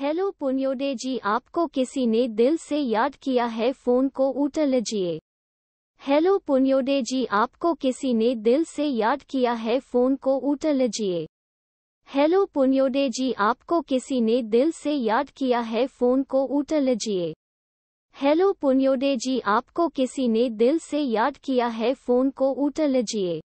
Hello पुण्योदय जी, आपको किसी ने दिल से याद किया है? फ़ोन को उठा लीजिए। हेलो पुण्योदय जी, आपको किसी ने दिल से याद किया है? फ़ोन को उठा लीजिए। हेलो पुण्योदय जी, आपको किसी ने दिल से याद किया है? फ़ोन को उठा लीजिए। हेलो पुण्योदय जी, आपको किसी ने दिल से याद किया है? फ़ोन को उठा लीजिए।